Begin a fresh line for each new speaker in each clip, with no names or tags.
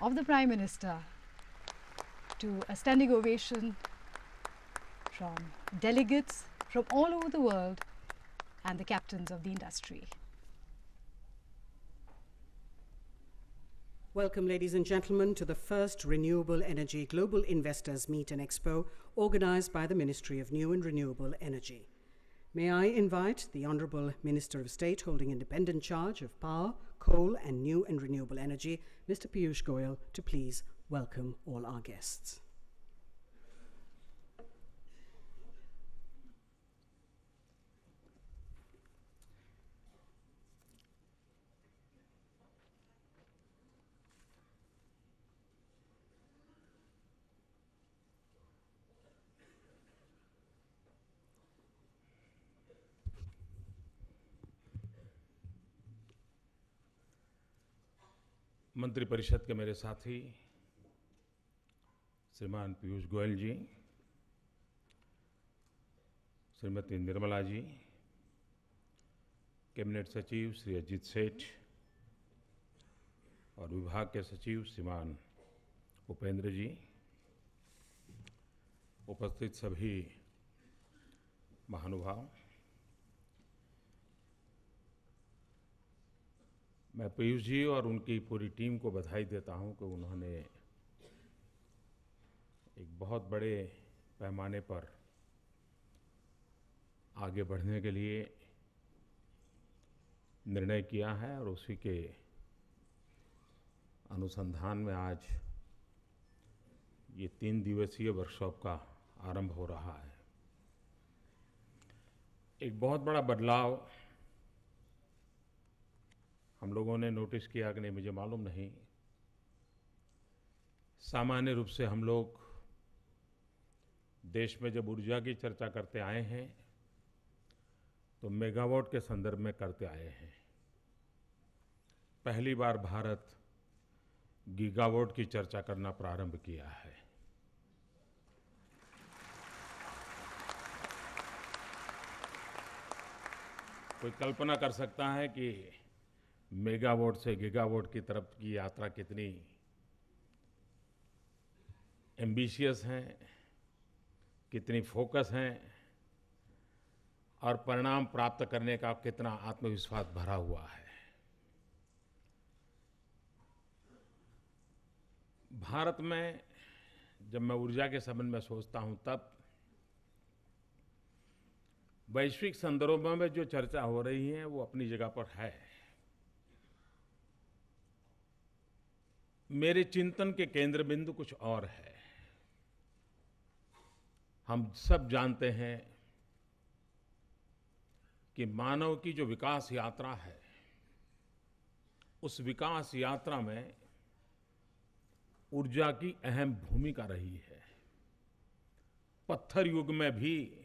of the Prime Minister to a standing ovation from delegates from all over the world and the captains of the industry.
Welcome, ladies and gentlemen, to the first Renewable Energy Global Investors Meet and Expo organized by the Ministry of New and Renewable Energy. May I invite the Honorable Minister of State holding independent charge of power, coal, and new and renewable energy, Mr. Piyush Goyal, to please welcome all our guests.
मंत्रिपरिषद के मेरे साथी, Shriman Piyush Goyal ji, Shrimati Nirmala ji, cabinet सचिव श्री अजीत सेठ और विभाग के सचिव श्रीमान उपेंद्र जी, उपस्थित सभी महानुभाव। मैं पीयूष जी और उनकी पूरी टीम को बधाई देता हूँ कि उन्होंने एक बहुत बड़े पैमाने पर आगे बढ़ने के लिए निर्णय किया है और उसी के अनुसंधान में आज ये तीन दिवसीय वर्कशॉप का आरंभ हो रहा है। एक बहुत बड़ा बदलाव हम लोगों ने नोटिस किया कि नहीं, मुझे मालूम नहीं। सामान्य रूप से हम लोग देश में जब ऊर्जा की चर्चा करते आए हैं तो मेगावाट के संदर्भ में करते आए हैं। पहली बार भारत गीगावाट की चर्चा करना प्रारंभ किया है। कोई कल्पना कर सकता है कि मेगावाट से गीगावाट की तरफ़ की यात्रा कितनी एम्बिशियस हैं, कितनी फोकस हैं और परिणाम प्राप्त करने का कितना आत्मविश्वास भरा हुआ है। भारत में जब मैं ऊर्जा के संबंध में सोचता हूँ तब वैश्विक संदर्भों में जो चर्चा हो रही है वो अपनी जगह पर है। मेरे चिंतन के केंद्र बिंदु कुछ और है। हम सब जानते हैं कि मानव की जो विकास यात्रा है, उस विकास यात्रा में ऊर्जा की अहम भूमिका रही है। पत्थर युग में भी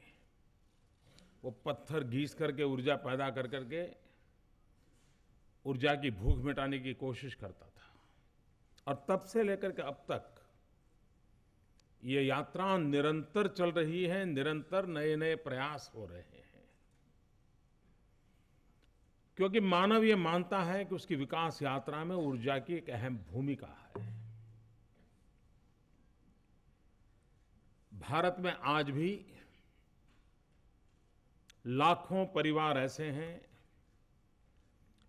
वो पत्थर घीस करके ऊर्जा पैदा कर करके ऊर्जा की भूख मिटाने की कोशिश करता था। और तब से लेकर के अब तक ये यात्रा निरंतर चल रही है, निरंतर नए नए प्रयास हो रहे हैं। क्योंकि मानव ये मानता है कि उसकी विकास यात्रा में ऊर्जा की एक अहम भूमिका है। भारत में आज भी लाखों परिवार ऐसे हैं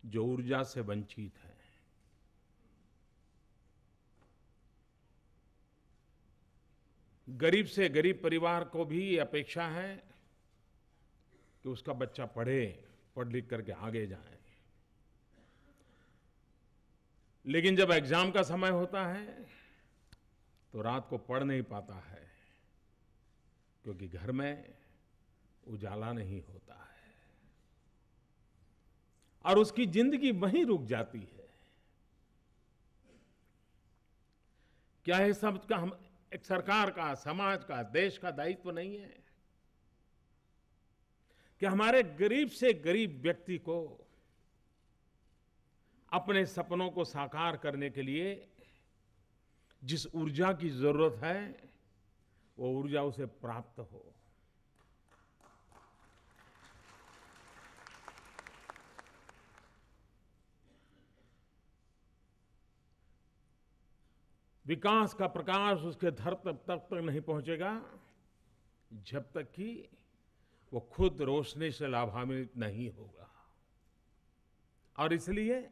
जो ऊर्जा से वंचित हैं। गरीब से गरीब परिवार को भी ये अपेक्षा है कि उसका बच्चा पढ़े, पढ़ लिख करके आगे जाए। लेकिन जब एग्ज़ाम का समय होता है तो रात को पढ़ नहीं पाता है, क्योंकि घर में उजाला नहीं होता है। और उसकी ज़िंदगी वहीं रुक जाती है। क्या है सब का हम एक सरकार का, समाज का, देश का दायित्व नहीं है कि हमारे गरीब से गरीब व्यक्ति को अपने सपनों को साकार करने के लिए जिस ऊर्जा की ज़रूरत है, वो ऊर्जा उसे प्राप्त हो। विकास का प्रकाश उसके धर तक तक तक नहीं पहुंचेगा, जब तक कि वो खुद रोशनी से लाभान्वित नहीं होगा। और इसलिए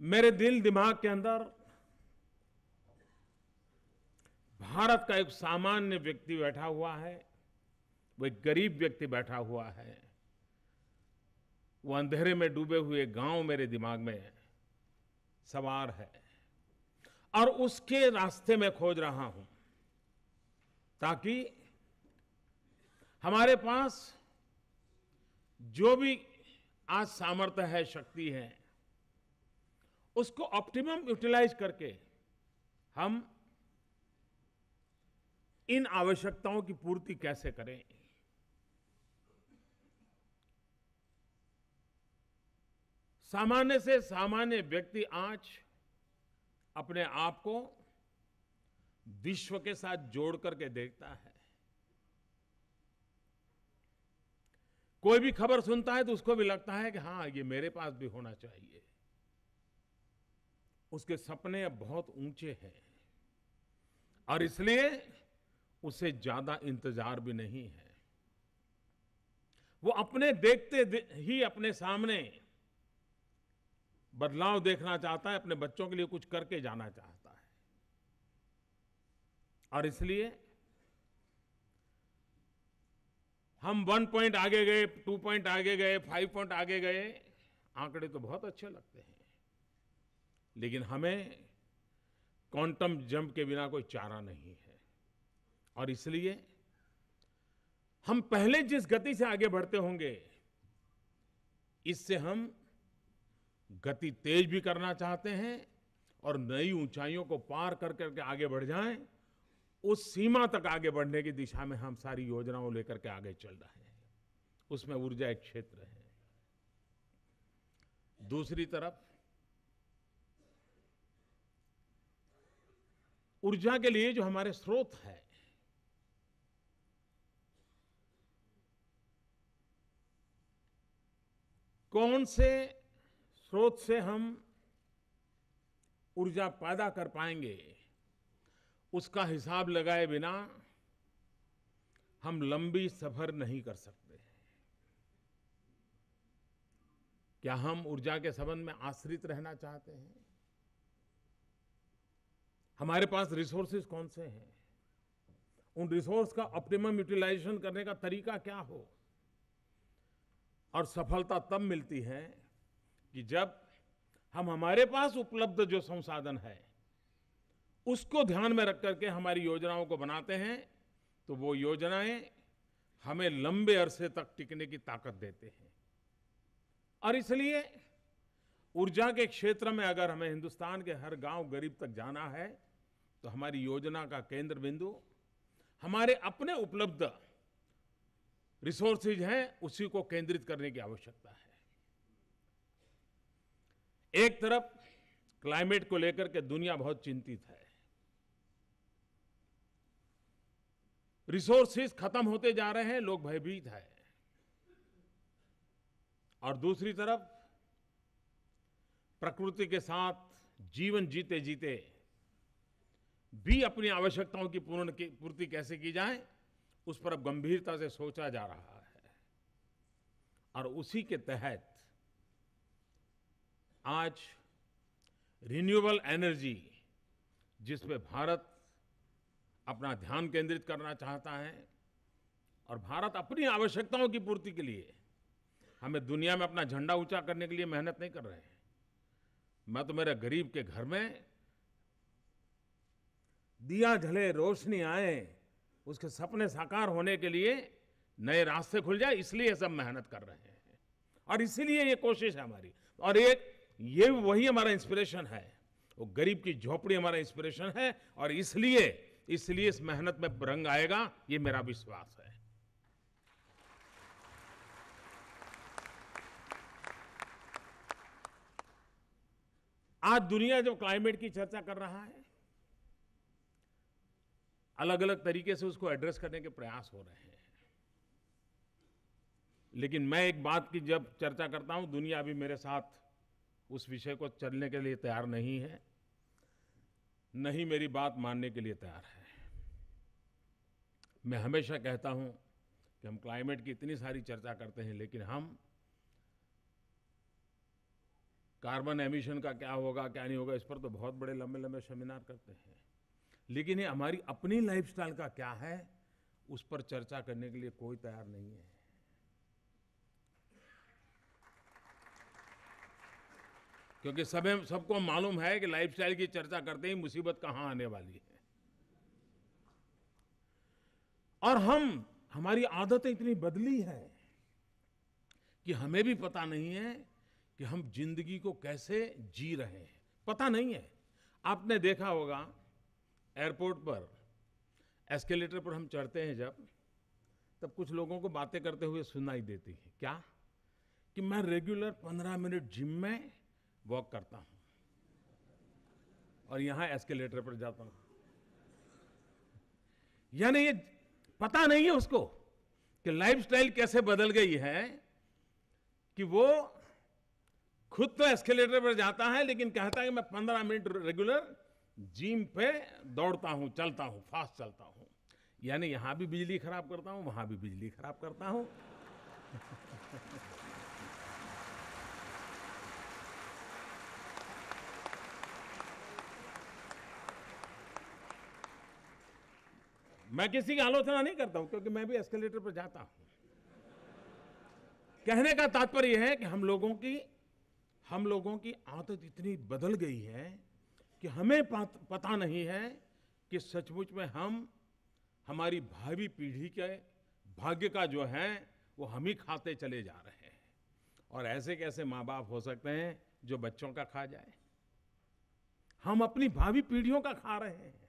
मेरे दिल दिमाग के अंदर भारत का एक सामान्य व्यक्ति बैठा हुआ है, वो एक गरीब व्यक्ति बैठा हुआ है। वो अंधेरे में डूबे हुए गाँव मेरे दिमाग में सवार है। और उसके रास्ते में खोज रहा हूँ, ताकि हमारे पास जो भी आज सामर्थ्य है, शक्ति है, उसको ऑप्टिमम यूटिलाइज करके हम इन आवश्यकताओं की पूर्ति कैसे करें। सामान्य से सामान्य व्यक्ति आज अपने आप को विश्व के साथ जोड़ करके देखता है। कोई भी खबर सुनता है तो उसको भी लगता है कि हाँ ये मेरे पास भी होना चाहिए। उसके सपने अब बहुत ऊँचे हैं और इसलिए उसे ज़्यादा इंतज़ार भी नहीं है। वो अपने देखते ही अपने सामने बदलाव देखना चाहता है, अपने बच्चों के लिए कुछ करके जाना चाहता है। और इसलिए हम वन पॉइंट आगे गए, टू पॉइंट आगे गए, फाइव पॉइंट आगे गए, आंकड़े तो बहुत अच्छे लगते हैं। लेकिन हमें क्वांटम जंप के बिना कोई चारा नहीं है। और इसलिए हम पहले जिस गति से आगे बढ़ते होंगे, इससे हम गति तेज भी करना चाहते हैं और नई ऊंचाइयों को पार कर करके आगे बढ़ जाएँ, उस सीमा तक आगे बढ़ने की दिशा में हम सारी योजनाओं लेकर के आगे चल रहे हैं। उसमें ऊर्जा एक क्षेत्र है। दूसरी तरफ़, ऊर्जा के लिए जो हमारे स्रोत है, कौन से स्रोत से हम ऊर्जा पैदा कर पाएँगे। उसका हिसाब लगाए बिना हम लंबी सफ़र नहीं कर सकते। क्या हम ऊर्जा के संबंध में आश्रित रहना चाहते हैं? हमारे पास रिसोर्सेज कौन से हैं? उन रिसोर्स का ऑप्टिमम यूटिलाइजेशन करने का तरीका क्या हो? और सफलता तब मिलती है कि जब हम हमारे पास उपलब्ध जो संसाधन है, उसको ध्यान में रख करके हमारी योजनाओं को बनाते हैं तो वो योजनाएँ हमें लंबे अरसे तक टिकने की ताकत देते हैं। और इसलिए ऊर्जा के क्षेत्र में अगर हमें हिंदुस्तान के हर गाँव गरीब तक जाना है तो हमारी योजना का केंद्र बिंदु हमारे अपने उपलब्ध रिसोर्सेज हैं, उसी को केंद्रित करने की आवश्यकता है। एक तरफ़ क्लाइमेट को लेकर के दुनिया बहुत चिंतित है। रिसोर्सेज खत्म होते जा रहे हैं, लोग भयभीत है। और दूसरी तरफ़ प्रकृति के साथ जीवन जीते जीते भी अपनी आवश्यकताओं की पूर्ण की पूर्ति कैसे की जाए, उस पर अब गंभीरता से सोचा जा रहा है। और उसी के तहत आज रिन्यूएबल एनर्जी जिस पे भारत अपना ध्यान केंद्रित करना चाहता है और भारत अपनी आवश्यकताओं की पूर्ति के लिए हमें दुनिया में अपना झंडा ऊँचा करने के लिए मेहनत नहीं कर रहे हैं। मैं तो मेरे गरीब के घर में दिया जले रोशनी आए, उसके सपने साकार होने के लिए नए रास्ते खुल जाए, इसलिए सब मेहनत कर रहे हैं। और इसीलिए ये कोशिश है हमारी। और एक ये वही हमारा इंस्पिरेशन है। वो गरीब की झोपड़ी हमारा इंस्पिरेशन है और इसलिए इसलिए इस मेहनत में रंग आएगा, ये मेरा विश्वास है। आज दुनिया जो क्लाइमेट की चर्चा कर रहा है अलग अलग तरीके से उसको एड्रेस करने के प्रयास हो रहे हैं। लेकिन मैं एक बात की जब चर्चा करता हूँ, दुनिया भी मेरे साथ उस विषय को चलने के लिए तैयार नहीं है, नहीं मेरी बात मानने के लिए तैयार है। मैं हमेशा कहता हूँ कि हम क्लाइमेट की इतनी सारी चर्चा करते हैं, लेकिन हम कार्बन एमिशन का क्या होगा, क्या नहीं होगा, इस पर तो बहुत बड़े लंबे लंबे सेमिनार करते हैं। लेकिन ये हमारी अपनी लाइफस्टाइल का क्या है, उस पर चर्चा करने के लिए कोई तैयार नहीं है। क्योंकि सब सबको मालूम है कि लाइफस्टाइल की चर्चा करते ही मुसीबत कहाँ आने वाली है। और हम, हमारी आदतें इतनी बदली है कि हमें भी पता नहीं है कि हम ज़िंदगी को कैसे जी रहे हैं। पता नहीं है। आपने देखा होगा एयरपोर्ट पर एस्केलेटर पर हम चढ़ते हैं जब, तब कुछ लोगों को बातें करते हुए सुनाई देती है। क्या? कि मैं रेगुलर पंद्रह मिनट जिम में वॉक करता हूँ। और यहाँ एस्केलेटर पर जाता हूँ। यानी ये पता नहीं है उसको कि लाइफस्टाइल कैसे बदल गई है कि वो खुद तो एस्केलेटर पर जाता है, लेकिन कहता है कि मैं पंद्रह मिनट रेगुलर जिम पे दौड़ता हूँ, चलता हूँ फास्ट चलता हूँ। यानी यहाँ भी बिजली खराब करता हूँ, वहाँ भी बिजली खराब करता हूँ। मैं किसी की आलोचना नहीं करता हूँ, क्योंकि मैं भी एस्केलेटर पर जाता हूँ। कहने का तात्पर्य है कि हम लोगों की, हम लोगों की आदत इतनी बदल गई है कि हमें पता नहीं है कि सचमुच में हम, हमारी भावी पीढ़ी के भाग्य का जो है, वो हम ही खाते चले जा रहे हैं। और ऐसे कैसे माँ बाप हो सकते हैं जो बच्चों का खा जाए? हम अपनी भावी पीढ़ियों का खा रहे हैं।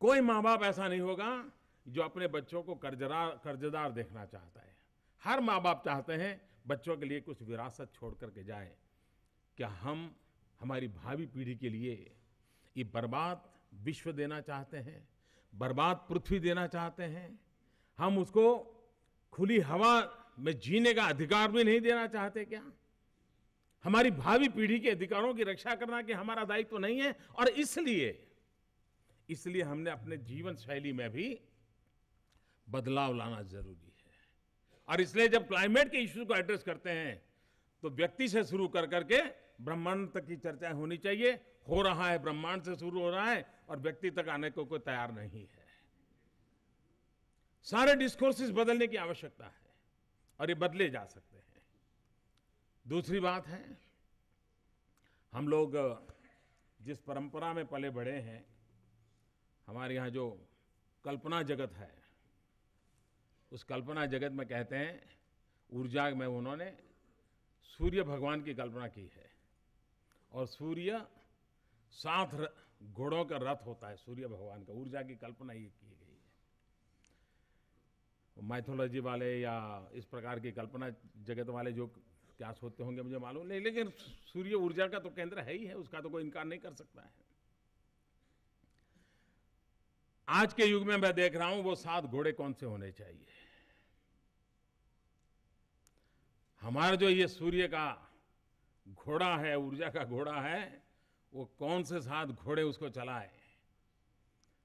कोई माँ बाप ऐसा नहीं होगा जो अपने बच्चों को कर्जदार कर्जदार देखना चाहता है। हर माँ बाप चाहते हैं बच्चों के लिए कुछ विरासत छोड़ करके जाए। क्या हम, हमारी भावी पीढ़ी के लिए ये बर्बाद विश्व देना चाहते हैं? बर्बाद पृथ्वी देना चाहते हैं? हम उसको खुली हवा में जीने का अधिकार भी नहीं देना चाहते क्या? हमारी भावी पीढ़ी के अधिकारों की रक्षा करना कि हमारा दायित्व तो नहीं है और इसलिए इसलिए हमने अपने जीवन शैली में भी बदलाव लाना ज़रूरी है। और इसलिए जब क्लाइमेट के इश्यू को एड्रेस करते हैं तो व्यक्ति से शुरू कर करके ब्रह्मांड तक की चर्चा होनी चाहिए। हो रहा है, ब्रह्मांड से शुरू हो रहा है और व्यक्ति तक आने को कोई तैयार नहीं है। सारे डिस्कोर्सेस बदलने की आवश्यकता है और ये बदले जा सकते हैं। दूसरी बात है, हम लोग जिस परंपरा में पले बढ़े हैं हमारे यहाँ जो कल्पना जगत है, उस कल्पना जगत में कहते हैं, ऊर्जा में उन्होंने सूर्य भगवान की कल्पना की है। और सूर्य सात घोड़ों का रथ होता है, सूर्य भगवान का। ऊर्जा की कल्पना ये की गई है। माइथोलॉजी वाले या इस प्रकार की कल्पना जगत वाले जो क्या सोचते होंगे मुझे मालूम नहीं, लेकिन सूर्य ऊर्जा का तो केंद्र है ही है, उसका तो कोई इनकार नहीं कर सकता है। आज के युग में मैं देख रहा हूँ, वो सात घोड़े कौन से होने चाहिए? हमारा जो ये सूर्य का घोड़ा है, ऊर्जा का घोड़ा है, वो कौन से सात घोड़े उसको चलाए?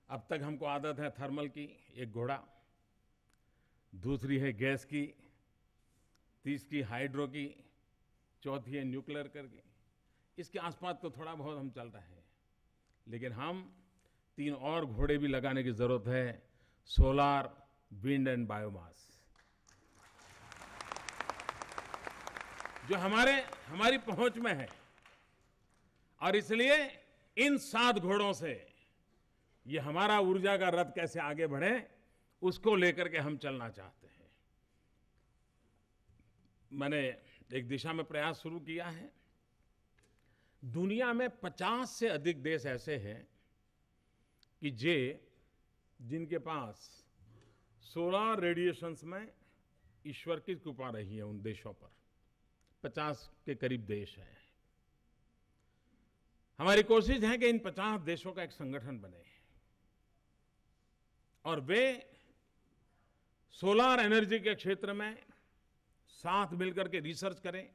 अब तक हमको आदत है थर्मल की, एक घोड़ा, दूसरी है गैस की, तीसरी हाइड्रो की, चौथी है न्यूक्लियर करके। इसके आसपास तो थोड़ा बहुत हम चल रहे हैं, लेकिन हम तीन और घोड़े भी लगाने की ज़रूरत है, सोलार, विंड एंड बायोमास। जो हमारे, हमारी पहुँच में है, और इसलिए इन सात घोड़ों से ये हमारा ऊर्जा का रथ कैसे आगे बढ़े, उसको लेकर के हम चलना चाहते हैं। मैंने एक दिशा में प्रयास शुरू किया है। दुनिया में 50 से अधिक देश ऐसे हैं कि जे जिनके पास सोलर रेडिएशंस में ईश्वर की कृपा रही है उन देशों पर। पचास के करीब देश हैं। हमारी कोशिश है कि इन पचास देशों का एक संगठन बने। और वे सोलार एनर्जी के क्षेत्र में साथ मिलकर के रिसर्च करें।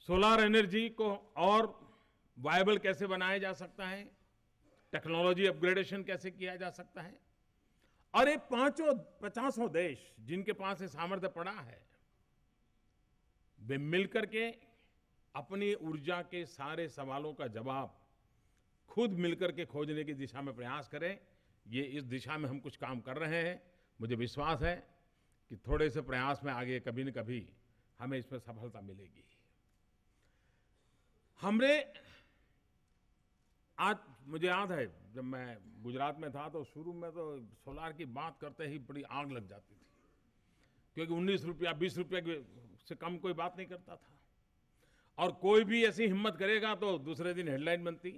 सोलार एनर्जी को और वायबल कैसे बनाया जा सकता है? टेक्नोलॉजी अपग्रेडेशन कैसे किया जा सकता है? और ये पाँचों, पचासों देश जिनके पास ये सामर्थ्य पड़ा है, वे मिलकर के अपनी ऊर्जा के सारे सवालों का जवाब खुद मिलकर के खोजने की दिशा में प्रयास करें। ये इस दिशा में हम कुछ काम कर रहे हैं। मुझे विश्वास है कि थोड़े से प्रयास में आगे कभी न कभी हमें इसमें सफलता मिलेगी। हमने आज मुझे याद है, जब मैं गुजरात में था तो शुरू में तो सोलार की बात करते ही बड़ी आग लग जाती थी। क्योंकि उन्नीस रुपया, बीस रुपया से कम कोई बात नहीं करता था। और कोई भी ऐसी हिम्मत करेगा तो दूसरे दिन हेडलाइन बनती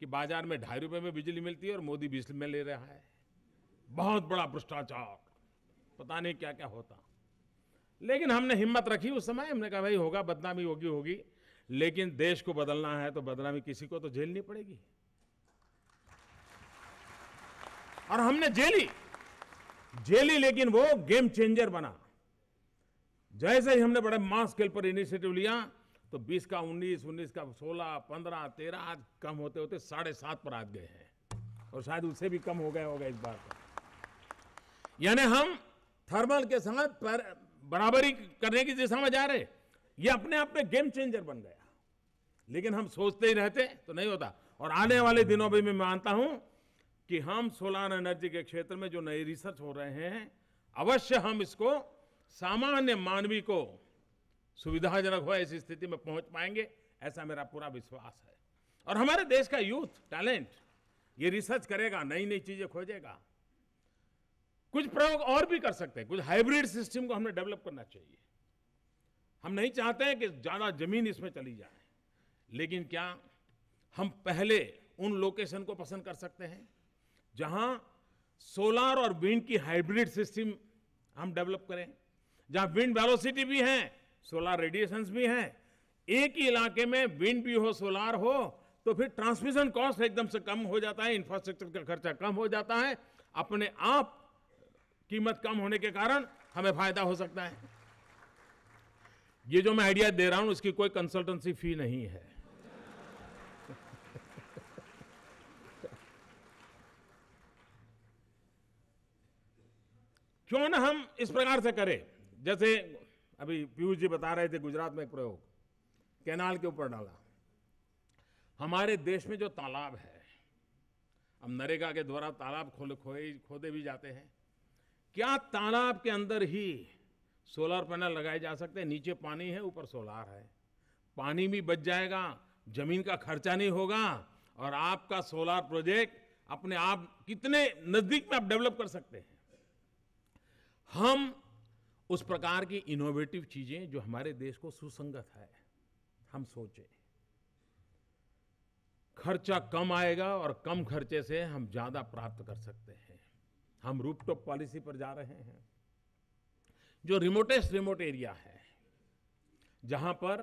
कि बाज़ार में ढाई रुपये में बिजली मिलती है और मोदी बीस में ले रहा है। बहुत बड़ा भ्रष्टाचार। पता नहीं क्या क्या होता। लेकिन हमने हिम्मत रखी उस समय, हमने कहा, भाई, होगा, बदनामी होगी होगी। लेकिन देश को बदलना है तो बदनामी किसी को तो झेलनी पड़ेगी। और हमने झेली। झेली लेकिन वो गेम चेंजर बना। जैसे ही हमने बड़े मास स्केल पर इनिशिएटिव लिया तो 20 का 19, 19 का 16, 15, 13 आज कम होते होते साढ़े सात पर आ गए हैं। और शायद उससे भी कम हो गए होगा इस बार यानी हम थर्मल के साथ बराबरी करने की दिशा में जा रहे ये अपने आप में गेम चेंजर बन गया लेकिन हम सोचते ही रहते तो नहीं होता। और आने वाले दिनों में मैं मानता हूँ कि हम सोलार एनर्जी के क्षेत्र में जो नई रिसर्च हो रहे हैं, अवश्य हम इसको सामान्य मानवी को सुविधाजनक हो, ऐसी स्थिति में पहुँच पाएँगे, ऐसा मेरा पूरा विश्वास है। और हमारे देश का यूथ, टैलेंट, ये रिसर्च करेगा नई नई चीज़ें खोजेगा। कुछ प्रयोग और भी कर सकते हैं, कुछ हाइब्रिड सिस्टम को हमें डेवलप करना चाहिए। हम नहीं चाहते हैं कि ज़्यादा ज़मीन इसमें चली जाए। लेकिन क्या हम पहले उन लोकेशन को पसंद कर सकते हैं, जहाँ सोलार और विंड की हाइब्रिड सिस्टम हम डेवलप करें, जहाँ विंड वेलोसिटी भी है, सोलार रेडिएशन भी हैं, एक ही इलाके में विंड भी हो, सोलार हो तो फिर ट्रांसमिशन कॉस्ट एकदम से कम हो जाता है, इंफ्रास्ट्रक्चर का खर्चा कम हो जाता है, अपने आप कीमत कम होने के कारण हमें फ़ायदा हो सकता है। ये जो मैं आइडिया दे रहा हूँ उसकी कोई कंसल्टेंसी फ़ी नहीं है। क्यों ना हम इस प्रकार से करें? जैसे अभी पीयूष जी बता रहे थे गुजरात में एक प्रयोग, कैनाल के ऊपर डाला। हमारे देश में जो तालाब है, अब नरेगा के द्वारा तालाब खोले, खोए, खोदे भी जाते हैं। क्या तालाब के अंदर ही सोलर पैनल लगाए जा सकते हैं? नीचे पानी है, ऊपर सोलार है। पानी भी बच जाएगा, ज़मीन का खर्चा नहीं होगा, और आपका सोलार प्रोजेक्ट अपने आप कितने नज़दीक में आप डेवलप कर सकते हैं। हम उस प्रकार की इनोवेटिव चीज़ें जो हमारे देश को सुसंगत है, हम सोचें। खर्चा कम आएगा और कम खर्चे से हम ज़्यादा प्राप्त कर सकते हैं। हम रूपटॉप पॉलिसी पर जा रहे हैं। जो रिमोटेस्ट रिमोट एरिया है, जहाँ पर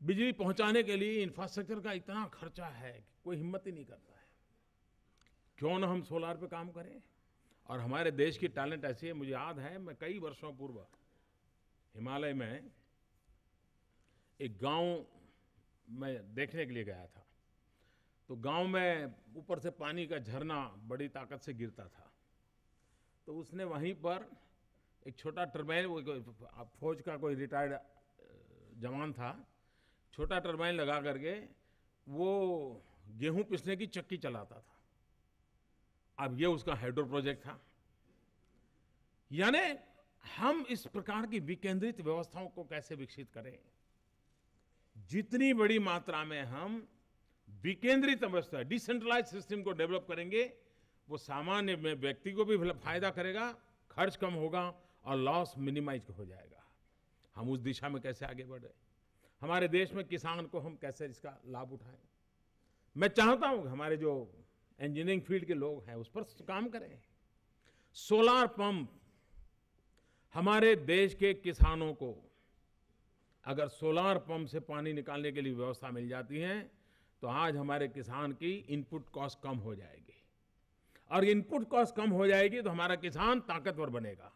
बिजली पहुँचाने के लिए इंफ्रास्ट्रक्चर का इतना खर्चा है कि कोई हिम्मत ही नहीं करता। क्यों ना हम सोलार पे काम करें? और हमारे देश की टैलेंट ऐसी है, मुझे याद है, मैं कई वर्षों पूर्व हिमालय में एक गाँव में देखने के लिए गया था। तो गाँव में ऊपर से पानी का झरना बड़ी ताकत से गिरता था। तो उसने वहीं पर एक छोटा टर्बाइन फौज का कोई रिटायर्ड जवान था, छोटा टर्बाइन लगा करके वो गेहूँ पिसने की चक्की चलाता था। अब ये उसका हाइड्रो प्रोजेक्ट था। यानी हम इस प्रकार की विकेंद्रित व्यवस्थाओं को कैसे विकसित करें? जितनी बड़ी मात्रा में हम विकेंद्रित अवस्था डिसेंट्रलाइज सिस्टम को डेवलप करेंगे, वो सामान्य व्यक्ति को भी फ़ायदा करेगा, खर्च कम होगा और लॉस मिनिमाइज हो जाएगा। हम उस दिशा में कैसे आगे बढ़े हमारे देश में किसान को हम कैसे इसका लाभ उठाएँ? मैं चाहता हूँ हमारे जो इंजीनियरिंग फ़ील्ड के लोग हैं, उस पर काम करें। सोलार पंप हमारे देश के किसानों को, अगर सोलार पंप से पानी निकालने के लिए व्यवस्था मिल जाती है तो आज हमारे किसान की इनपुट कॉस्ट कम हो जाएगी। और इनपुट कॉस्ट कम हो जाएगी तो हमारा किसान ताकतवर बनेगा।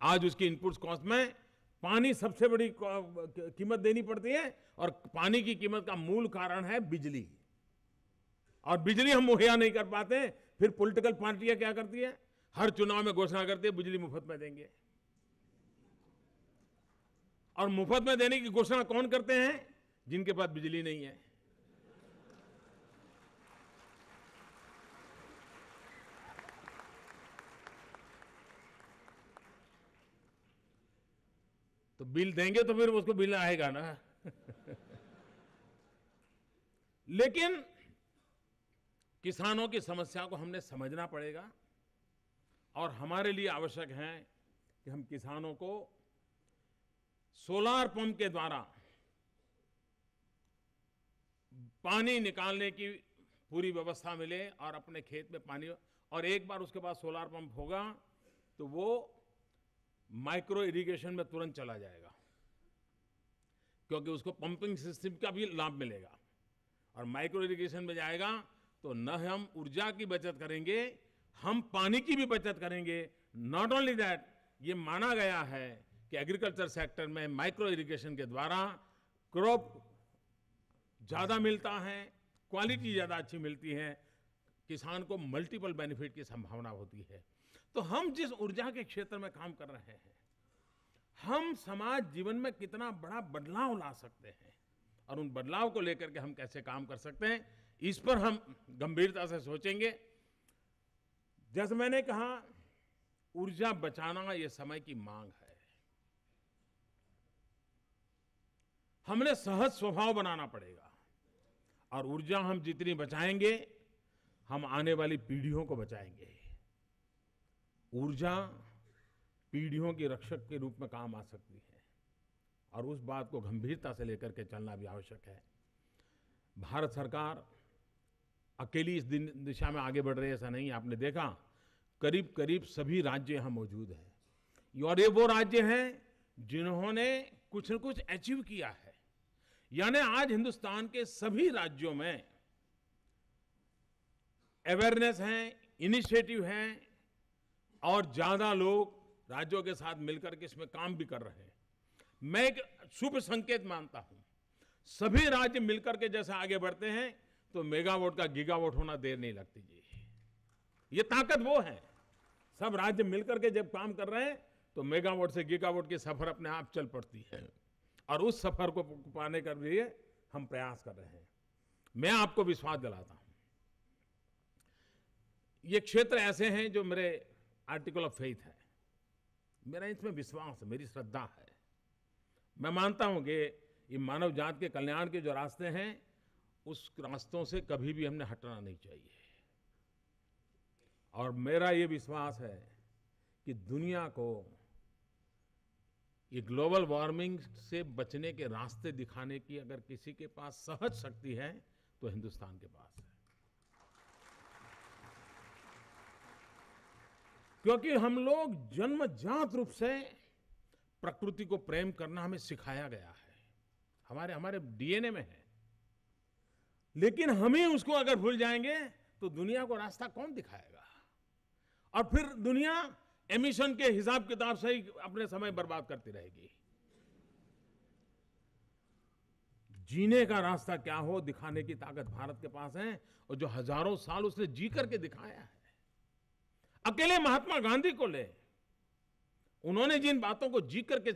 आज उसकी इनपुट कॉस्ट में पानी सबसे बड़ी कीमत देनी पड़ती है और पानी की कीमत का मूल कारण है बिजली। और बिजली हम मुहैया नहीं कर पाते फिर पॉलिटिकल पार्टियाँ क्या करती है? हर चुनाव में घोषणा करती है, बिजली मुफ़्त में देंगे। और मुफ़्त में देने की घोषणा कौन करते हैं? जिनके पास बिजली नहीं है। तो बिल देंगे तो फिर उसको बिल आएगा ना। लेकिन किसानों की समस्या को हमने समझना पड़ेगा और हमारे लिए आवश्यक है कि हम किसानों को सोलार पंप के द्वारा पानी निकालने की पूरी व्यवस्था मिले और अपने खेत में पानी, और एक बार उसके पास सोलार पंप होगा तो वो माइक्रो इरिगेशन में तुरंत चला जाएगा, क्योंकि उसको पंपिंग सिस्टम का भी लाभ मिलेगा। और माइक्रो इरिगेशन में जाएगा तो न हम ऊर्जा की बचत करेंगे, हम पानी की भी बचत करेंगे। नॉट ओनली दैट ये माना गया है कि एग्रीकल्चर सेक्टर में माइक्रो इरिगेशन के द्वारा क्रॉप ज़्यादा मिलता है क्वालिटी ज़्यादा अच्छी मिलती है, किसान को मल्टीपल बेनिफिट की संभावना होती है। तो हम जिस ऊर्जा के क्षेत्र में काम कर रहे हैं, हम समाज जीवन में कितना बड़ा बदलाव ला सकते हैं और उन बदलाव को लेकर के हम कैसे काम कर सकते हैं इस पर हम गंभीरता से सोचेंगे। जैसे मैंने कहा, ऊर्जा बचाना ये समय की मांग है। हमने सहज स्वभाव बनाना पड़ेगा और ऊर्जा हम जितनी बचाएँगे, हम आने वाली पीढ़ियों को बचाएँगे। ऊर्जा पीढ़ियों की रक्षक के रूप में काम आ सकती है और उस बात को गंभीरता से लेकर के चलना भी आवश्यक है। भारत सरकार अकेली इस दिशा में आगे बढ़ रही ऐसा नहीं, आपने देखा, करीब करीब सभी राज्य यहाँ मौजूद हैं। और ये वो राज्य हैं जिन्होंने कुछ न कुछ अचीव किया है। यानी आज हिंदुस्तान के सभी राज्यों में अवेयरनेस है इनिशिएटिव है, और ज़्यादा लोग राज्यों के साथ मिलकर के इसमें काम भी कर रहे हैं। मैं एक शुभ संकेत मानता हूँ। सभी राज्य मिलकर के जैसे आगे बढ़ते हैं तो मेगावाट का गीगावाट होना देर नहीं लगती जी। ये ताकत वो है। सब राज्य मिलकर के जब काम कर रहे हैं तो मेगावाट से गीगावाट की सफ़र अपने आप चल पड़ती है। और उस सफ़र को पाने के लिए हम प्रयास कर रहे हैं। मैं आपको विश्वास दिलाता हूँ। ये क्षेत्र ऐसे हैं जो मेरे आर्टिकल ऑफ़ फेथ है। मेरा इसमें विश्वास है मेरी श्रद्धा है। मैं मानता हूँ कि ये मानव जात के कल्याण के जो रास्ते हैं उस रास्तों से कभी भी हमने हटना नहीं चाहिए। और मेरा ये विश्वास है कि दुनिया को ये ग्लोबल वार्मिंग से बचने के रास्ते दिखाने की अगर किसी के पास सहज शक्ति है तो हिंदुस्तान के पास है। क्योंकि हम लोग जन्मजात रूप से प्रकृति को प्रेम करना हमें सिखाया गया है। हमारे हमारे डीएनए में है। लेकिन हम ही उसको अगर भूल जाएँगे तो दुनिया को रास्ता कौन दिखाएगा? और फिर दुनिया एमिशन के हिसाब किताब से ही अपने समय बर्बाद करती रहेगी। जीने का रास्ता क्या हो, दिखाने की ताकत भारत के पास है, और जो हज़ारों साल उसने जी करके दिखाया है। अकेले महात्मा गांधी को ले, उन्होंने जिन बातों को जी करके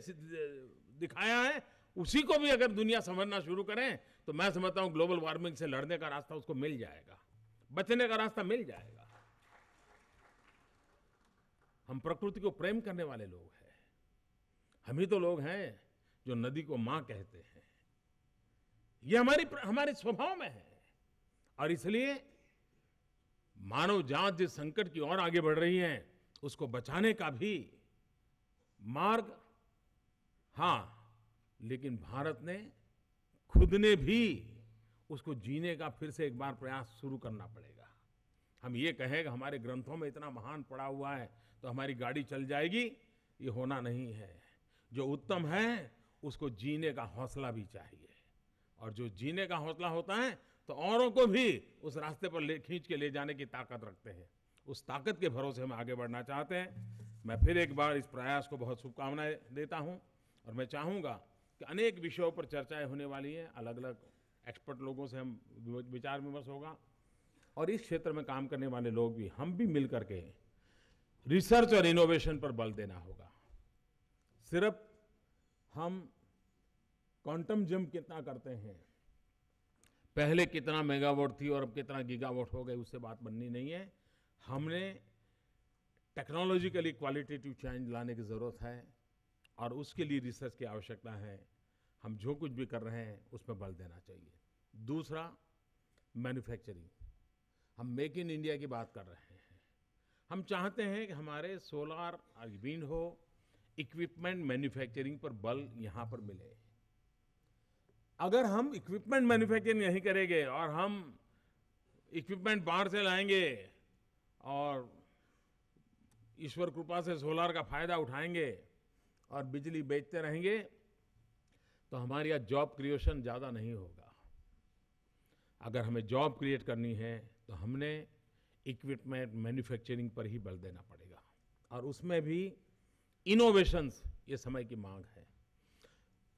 दिखाया है, उसी को भी अगर दुनिया समझना शुरू करें तो मैं समझता हूँ ग्लोबल वार्मिंग से लड़ने का रास्ता उसको मिल जाएगा। बचने का रास्ता मिल जाएगा। हम प्रकृति को प्रेम करने वाले लोग हैं। हम ही तो लोग हैं जो नदी को माँ कहते हैं। यह हमारी हमारे स्वभाव में है। और इसलिए मानव जात जिस संकट की ओर आगे बढ़ रही है, उसको बचाने का भी मार्ग, हाँ, लेकिन भारत ने खुद ने भी उसको जीने का फिर से एक बार प्रयास शुरू करना पड़ेगा। हम ये कहें कि हमारे ग्रंथों में इतना महान पड़ा हुआ है तो हमारी गाड़ी चल जाएगी। ये होना नहीं है। जो उत्तम है, उसको जीने का हौसला भी चाहिए। और जो जीने का हौसला होता है तो औरों को भी उस रास्ते पर ले, खींच के ले जाने की ताकत रखते हैं। उस ताकत के भरोसे हम आगे बढ़ना चाहते हैं। मैं फिर एक बार इस प्रयास को बहुत शुभकामनाएँ देता हूँ और मैं चाहूँगा कि अनेक विषयों पर चर्चाएँ होने वाली हैं। अलग अलग एक्सपर्ट लोगों से हम विचार विमर्श होगा। और इस क्षेत्र में काम करने वाले लोग भी, हम भी मिल करके रिसर्च और इनोवेशन पर बल देना होगा। सिर्फ़ हम क्वांटम जंप कितना करते हैं, पहले कितना मेगावाट थी और अब कितना गीगावाट हो गए उससे बात बननी नहीं है। हमने टेक्नोलॉजिकली क्वालिटेटिव चेंज लाने की ज़रूरत है और उसके लिए रिसर्च की आवश्यकता है। हम जो कुछ भी कर रहे हैं, उसमें बल देना चाहिए। दूसरा मैन्युफैक्चरिंग हम मेक इन इंडिया की बात कर रहे हैं। हम चाहते हैं कि हमारे सोलार विंड हो इक्विपमेंट मैन्युफैक्चरिंग पर बल यहाँ पर मिले। अगर हम इक्विपमेंट मैन्युफैक्चरिंग नहीं करेंगे और हम इक्विपमेंट बाहर से लाएँगे और ईश्वर कृपा से सोलार का फ़ायदा उठाएँगे और बिजली बेचते रहेंगे तो हमारे यहाँ जॉब क्रिएशन ज़्यादा नहीं होगा। अगर हमें जॉब क्रिएट करनी है तो हमने इक्विपमेंट मैन्युफैक्चरिंग पर ही बल देना पड़ेगा। और उसमें भी इनोवेशंस ये समय की मांग है।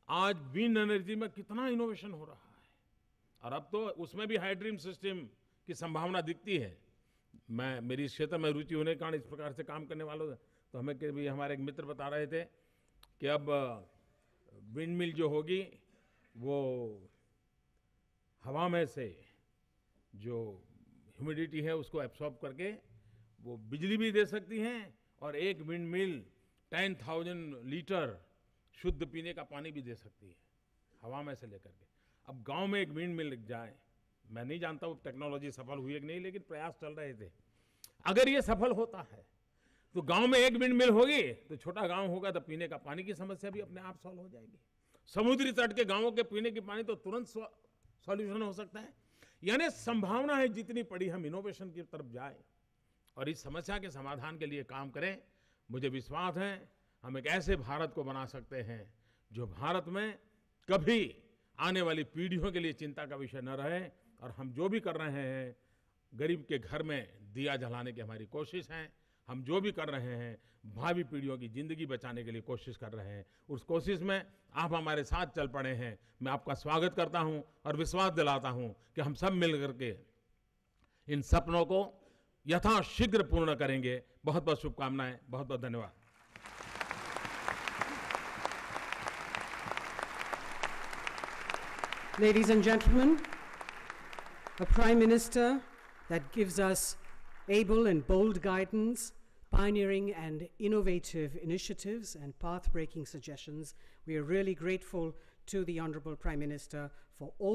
आज विंड एनर्जी में कितना इनोवेशन हो रहा है। और अब तो उसमें भी हाइड्रीम सिस्टम की संभावना दिखती है। मैं, मेरी क्षेत्र में रुचि होने के कारण इस प्रकार से काम करने वालों तो हमें के भी हमारे एक मित्र बता रहे थे कि अब विंड मिल जो होगी, वो हवा में से जो ह्यूमिडिटी है, उसको एब्सॉर्ब करके वो बिजली भी दे सकती हैं और एक wind mill ten thousand litre शुद्ध पीने का पानी भी दे सकती है, हवा में से लेकर के। अब गाँव में एक विंड मिल जाए, मैं नहीं जानता वो टेक्नोलॉजी सफल हुई है कि नहीं, लेकिन प्रयास चल रहे थे। अगर ये सफल होता है तो गाँव में एक विंड मिल होगी तो छोटा गाँव होगा तो पीने का पानी की समस्या भी अपने आप सॉल्व हो जाएगी। समुद्री तट के गाँवों के पीने के पानी तो तुरंत सॉल्यूशन हो सकता है। यानी संभावना है जितनी पड़ी हम इनोवेशन की तरफ़ जाए और इस समस्या के समाधान के लिए काम करें। मुझे विश्वास है, हम एक ऐसे भारत को बना सकते हैं जो भारत में कभी आने वाली पीढ़ियों के लिए चिंता का विषय न रहे और हम जो भी कर रहे हैं, गरीब के घर में दिया जलाने की हमारी कोशिश है। हम जो भी कर रहे हैं भावी पीढ़ियों की ज़िंदगी बचाने के लिए कोशिश कर रहे हैं। उस कोशिश में आप हमारे साथ चल पड़े हैं। मैं आपका स्वागत करता हूँ और विश्वास दिलाता हूँ कि हम सब मिल करके इन सपनों को यथाशीघ्र पूर्ण करेंगे। बहुत बहुत शुभकामनाएँ बहुत बहुत धन्यवाद।
Ladies and gentlemen, a Prime Minister that gives us able and bold guidance, pioneering and innovative initiatives, and path breaking suggestions. We are really grateful to the Honorable Prime Minister for all.